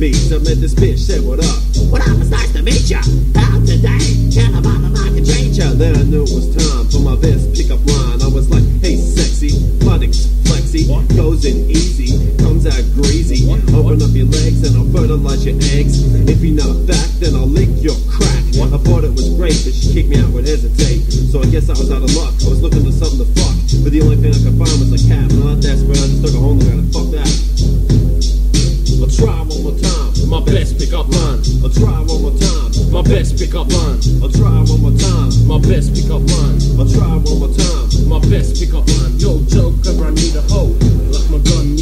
bitch said, What up? What up? It's nice to meet ya. Out today, can I bother I can change ya? Then I knew it was time for my best pickup line. I was like, Hey, sexy, buttocks flexy, goes in easy, comes out greasy. Open up your legs and I'll fertilize your eggs. If you're not back, then I'll lick your crack. What? I thought it was great, but she kicked me out with hesitate. So I guess I was out of luck. I was looking for something to fuck, but the only thing I could find was a cat. I'm not desperate, I just took a home and got fuck that. I'll try one more time. My best pickup line. I'll try one more time. My best pickup line. I'll try one more time. My best pickup line. I'll try one more time. My best pickup line. Yo, Joker, I need a hoe. Like my gun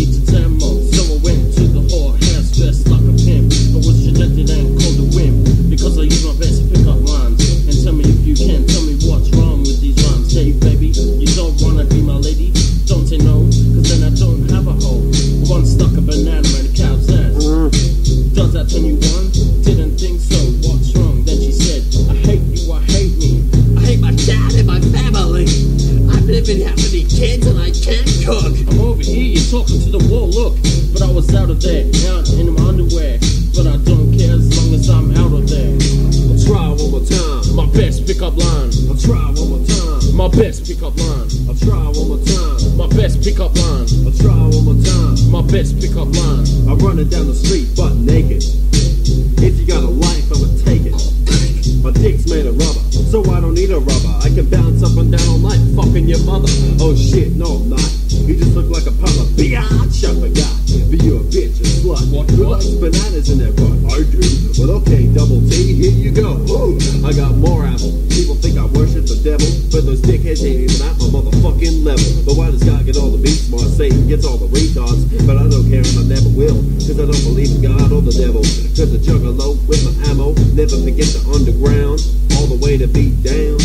living having any kids and I can't cook. I'm over here, you're talking to the wall, look. But I was out of there, out in my underwear. But I don't care as long as I'm out of there. I'll try one more time. My best pickup line. I'll try one more time. My best pickup line. I'll try one more time. My best pickup line. I'll try one more time. My best pickup line. I'm running down the street butt naked. If you got a life, I'ma take your mother. Oh shit, no I'm not. You just look like a pile of biatch, I forgot. But you a bitch, a slut. What, Who what? likes bananas in their butt? I do. Well, okay, double T, here you go. Ooh, I got more apple. People think I worship the devil, but those dickheads ain't even at my motherfucking level. But why does God get all the beats smart? Satan gets all the retards, but I don't care and I never will. Cause I don't believe in God or the devil. Cause the juggalo with my ammo, never forget the underground, all the way to beat down.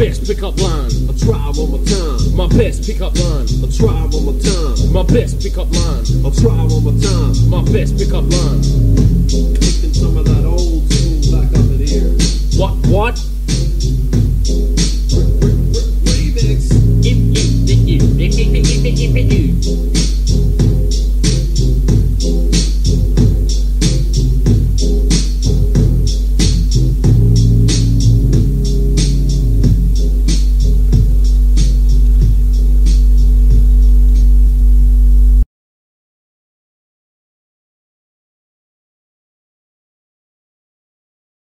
Best pickup line. I'll try one more time. My best pickup line. I'll try one more time. My best pickup line. I'll try one more time. My best pickup line.